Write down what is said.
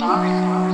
Stop.